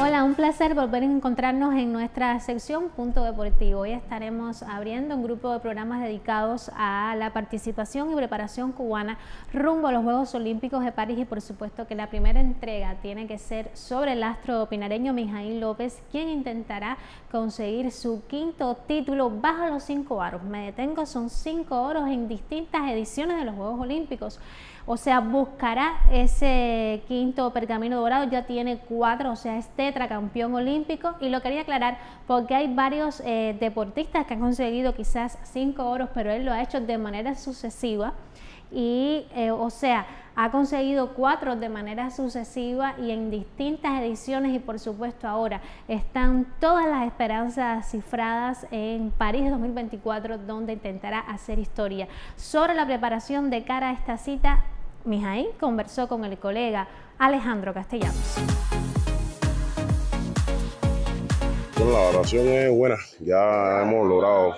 Hola, un placer volver a encontrarnos en nuestra sección Punto Deportivo. Hoy estaremos abriendo un grupo de programas dedicados a la participación y preparación cubana rumbo a los Juegos Olímpicos de París y por supuesto que la primera entrega tiene que ser sobre el astro pinareño Mijaín López, quien intentará conseguir su quinto título bajo los cinco aros. Me detengo, son cinco oros en distintas ediciones de los Juegos Olímpicos. O sea, buscará ese quinto pergamino dorado, ya tiene cuatro, o sea, es tetracampeón olímpico. Y lo quería aclarar porque hay varios eh, deportistas que han conseguido quizás cinco oros, pero él lo ha hecho de manera sucesiva. Y, eh, o sea, ha conseguido cuatro de manera sucesiva y en distintas ediciones y por supuesto ahora están todas las esperanzas cifradas en París 2024 donde intentará hacer historia. Sobre la preparación de cara a esta cita, Mijaín conversó con el colega Alejandro Castellanos. La evaluación es buena, ya hemos logrado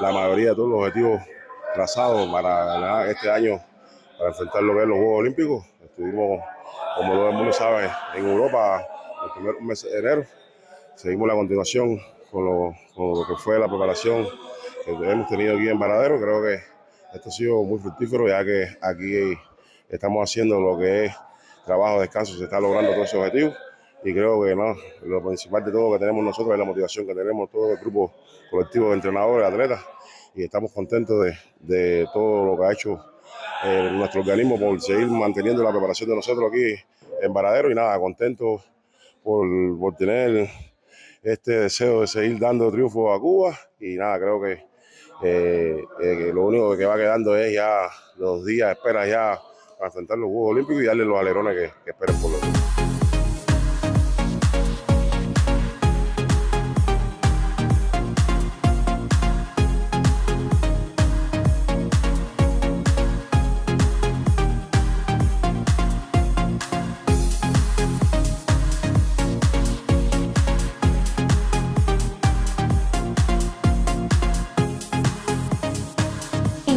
la mayoría de todos los objetivos trazados para este año, para enfrentar lo los Juegos Olímpicos. Estuvimos, como todo el mundo sabe, en Europa el primer mes de enero. Seguimos la continuación con lo, que fue la preparación que hemos tenido aquí en Varadero. Creo que esto ha sido muy fructífero ya que aquí estamos haciendo lo que es trabajo, descanso, se está logrando todo ese objetivo y creo que lo principal de todo que tenemos nosotros es la motivación que tenemos todo el grupo colectivo de entrenadores, atletas y estamos contentos de, de todo lo que ha hecho eh, nuestro organismo por seguir manteniendo la preparación de nosotros aquí en Varadero y nada, contentos por, por tener este deseo de seguir dando triunfo a Cuba y nada, creo que, eh, eh, lo único que va quedando es ya los días, espera ya para enfrentar los Juegos Olímpicos y darle los alerones que, que esperen por los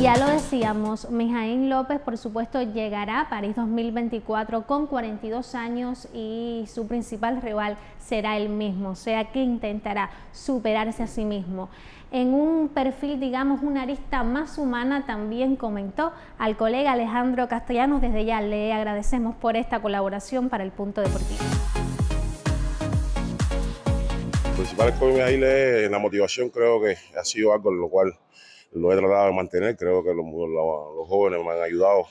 ya lo decíamos, Mijaín López, por supuesto, llegará a París 2024 con 42 años y su principal rival será el mismo, o sea que intentará superarse a sí mismo. En un perfil, digamos, una arista más humana, también comentó al colega Alejandro Castellanos. Desde ya le agradecemos por esta colaboración para el punto deportivo. Principal con Mijaín es la motivación, creo que ha sido algo en lo cual lo he tratado de mantener. Creo que los, jóvenes me han ayudado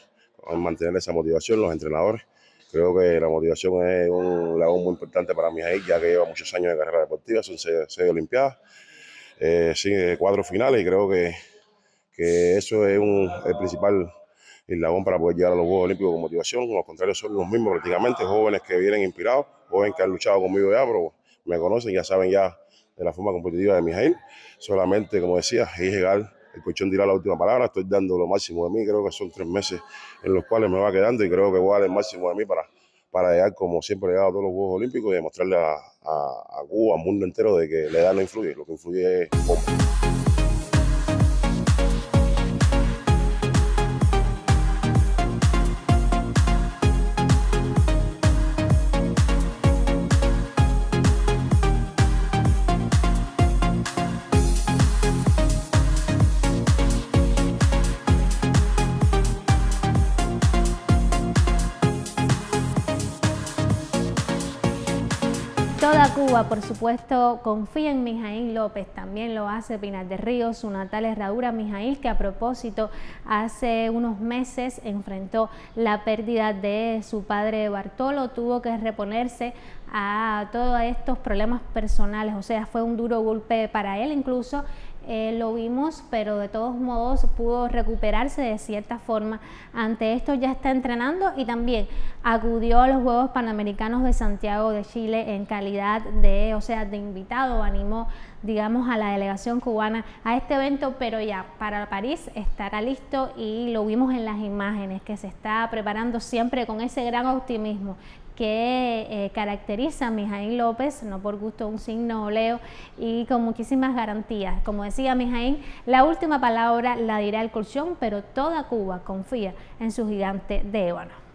a mantener esa motivación, los entrenadores. Creo que la motivación es un labor muy importante para mí ahí, ya que lleva muchos años de carrera deportiva, son seis, Olimpiadas, eh, cuatro finales y creo que, que eso es un, el principal eslabón para poder llegar a los Juegos Olímpicos con motivación. Los contrarios son los mismos prácticamente, jóvenes que vienen inspirados, jóvenes que han luchado conmigo ya, pero me conocen, ya saben ya de la forma competitiva de Mijail. Solamente, como decía, es llegar el colchón dirá la última palabra, estoy dando lo máximo de mí, creo que son tres meses en los cuales me va quedando y creo que voy a dar el máximo de mí para, para llegar como siempre he llegado a todos los Juegos Olímpicos y demostrarle a, a, Cuba, al mundo entero, de que la edad no influye, lo que influye es. Toda Cuba, por supuesto, confía en Mijaíl López, también lo hace Pinar de Ríos, su natal herradura. Mijaíl, que a propósito hace unos meses enfrentó la pérdida de su padre Bartolo, tuvo que reponerse a todos estos problemas personales, o sea, fue un duro golpe para él incluso eh, lo vimos, pero de todos modos pudo recuperarse de cierta forma. Ante esto ya está entrenando y también acudió a los Juegos Panamericanos de Santiago de Chile en calidad de, o sea, de invitado, animó, digamos, a la delegación cubana a este evento, pero ya para París estará listo y lo vimos en las imágenes, que se está preparando siempre con ese gran optimismo que eh, caracteriza a Mijaín López, no por gusto un signo oleo y con muchísimas garantías. Como decía Mijaín, la última palabra la dirá el colchón, pero toda Cuba confía en su gigante de ébano.